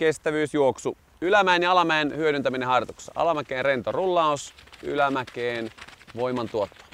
kestävyysjuoksu. Ylämäen ja alamäen hyödyntäminen harjoituksessa. Alamäkeen rento rullaus, ylämäkeen voimantuotto.